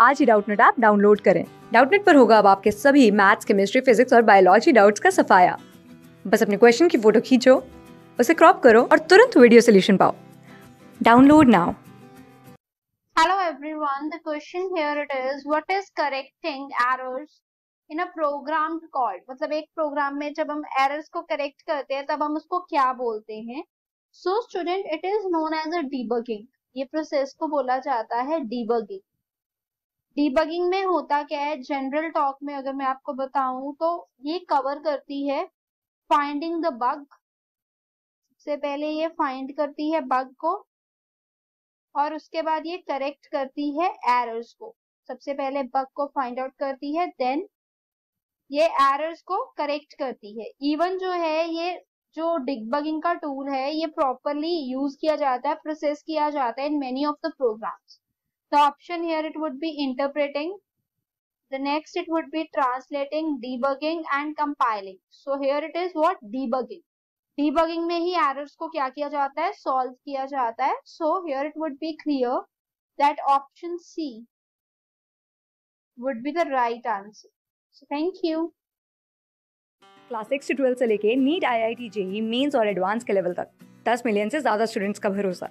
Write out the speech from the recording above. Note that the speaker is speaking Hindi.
आज ही डाउटनेट ऐप डाउनलोड करें डाउटनेट पर होगा अब आपके सभी मैथ्स केमिस्ट्री फिजिक्स और बायोलॉजी डाउट्स का सफाया बस अपने क्वेश्चन की फ़ोटो खींचो उसे क्रॉप करो और तुरंत वीडियो सोल्यूशन पाओ download now Hello everyone, the question here it is, what is correcting errors in a programmed call? मतलब एक प्रोग्राम में जब हम errors को correct करते हैं तब हम उसको क्या बोलते हैं So student, it is known as a debugging. ये प्रोसेस को बोला जाता है debugging. डीबगिंग में होता क्या है? जनरल टॉक में अगर मैं आपको बताऊँ तो ये कवर करती है फाइंडिंग द बग सबसे पहले ये फाइंड करती है बग को और उसके बाद ये करेक्ट करती है एरर्स को। सबसे पहले बग को फाइंड आउट करती है देन ये एरर्स को करेक्ट करती है। इवन जो है ये, जो डिगबगिंग का टूल है, ये प्रॉपरली यूज़ किया जाता है प्रोसेस किया जाता है in many of the programs The option here it would be interpreting. The next it would be translating, debugging and compiling. So here it is what debugging. Debugging में ही errors को क्या किया जाता है solve किया जाता है. So here it would be clear that option C would be the right answer. So thank you. Class six से ट्वेल्थ से लेके NEET I I T JEE mains और एडवांस के लेवल तक दस मिलियन से ज़्यादा स्टूडेंट्स का भरोसा